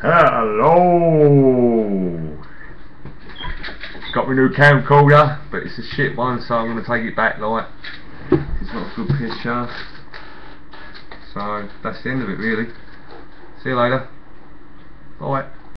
Hello! Got my new camcorder, but it's a shit one, so I'm going to take it back like. It's not a good picture. So, that's the end of it really. See you later. Bye.